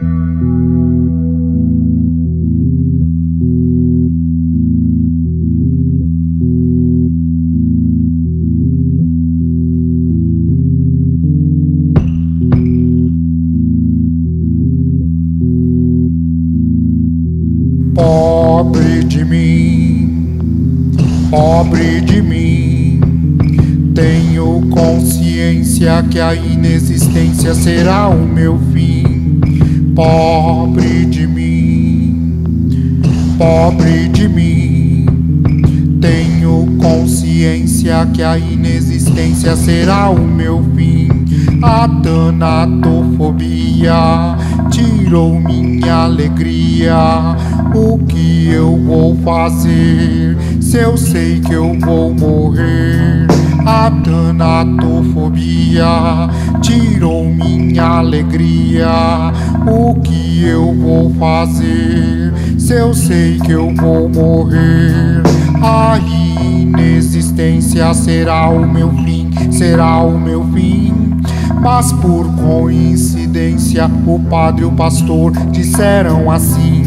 Pobre de mim, pobre de mim. Tenho consciência que a inexistência será o meu fim. Pobre de mim, pobre de mim. Tenho consciência que a inexistência será o meu fim. A tanatofobia tirou minha alegria. O que eu vou fazer se eu sei que eu vou morrer? A tanatofobia tirou minha alegria. O que eu vou fazer se eu sei que eu vou morrer? A inexistência será o meu fim, será o meu fim. Mas por coincidência, o padre e o pastor disseram assim: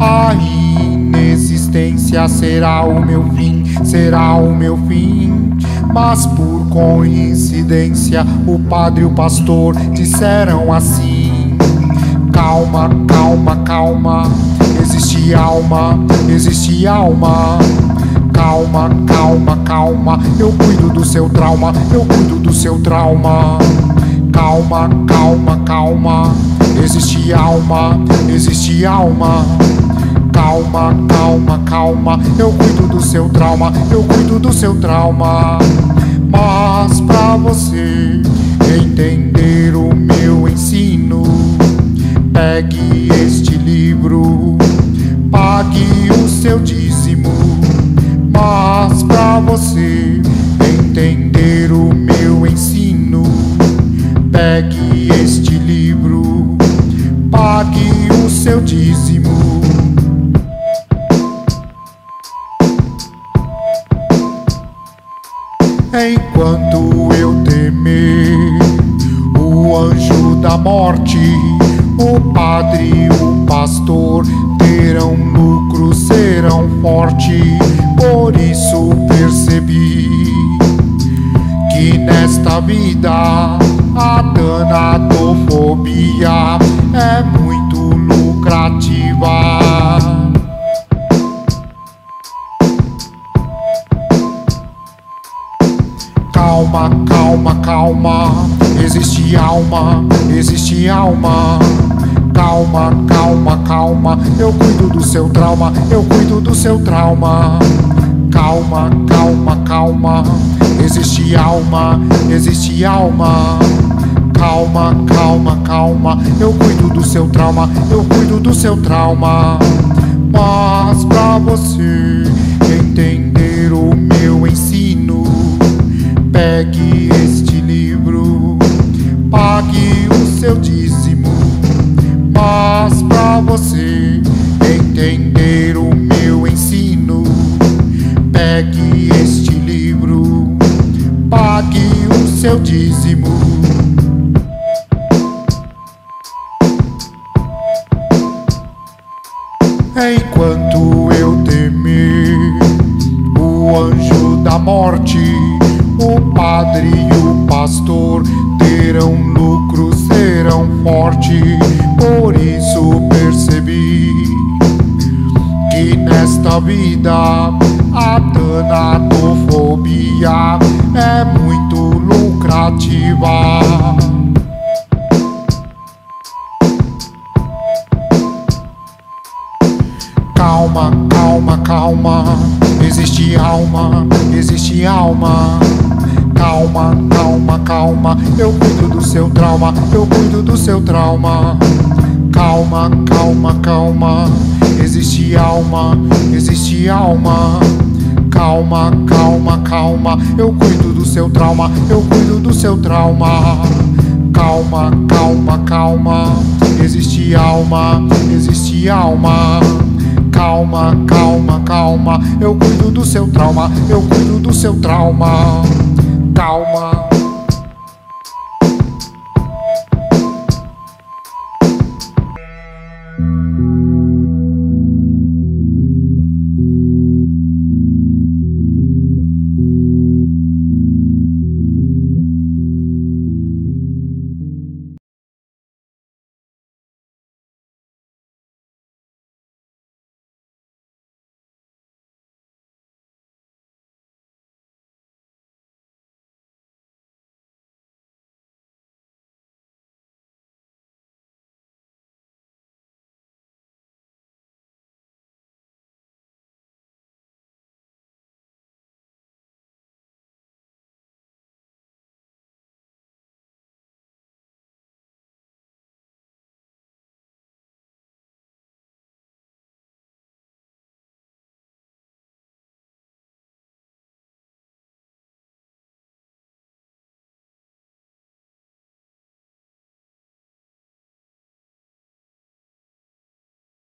A inexistência será o meu fim, será o meu fim. Mas por coincidência, o padre e o pastor disseram assim: Calma, calma, calma. Existe alma, existe alma. Calma, calma, calma. Eu cuido do seu trauma, eu cuido do seu trauma. Calma, calma, calma. Existe alma, existe alma. Calma, calma, calma. Eu cuido do seu trauma, eu cuido do seu trauma. Mas pra você entender o meu ensino, pegue este livro, pague o seu dízimo. Mas pra você entender o meu ensino, pegue este livro, pague o seu dízimo. Enquanto eu temer o anjo da morte, o padre o pastor terão lucro, serão fortes. Por isso percebi que nesta vida a tanatofobia é muito lucrativa. Calma, calma, calma. Existe alma, existe alma. Calma, calma, calma. Eu cuido do seu trauma, eu cuido do seu trauma. Calma, calma, calma. Existe alma, existe alma. Calma, calma, calma. Eu cuido do seu trauma, eu cuido do seu trauma. Mas pra você pegue este livro, pague o seu dízimo. Mas pra você entender o meu ensino, pegue este livro, pague o seu dízimo. Enquanto eu temer o anjo da morte, padre e o pastor terão lucro, serão fortes. Por isso percebi que nesta vida a tanatofobia é muito lucrativa. Calma, calma, calma. Existe alma, existe alma. Calma, calma, calma. Eu cuido do seu trauma, eu cuido do seu trauma. Calma, calma, calma. Existe alma, existe alma. Calma, calma, calma. Eu cuido do seu trauma, eu cuido do seu trauma. Calma, calma, calma. Existe alma, existe alma. Calma, calma, calma. Eu cuido do seu trauma, eu cuido do seu trauma. Calma.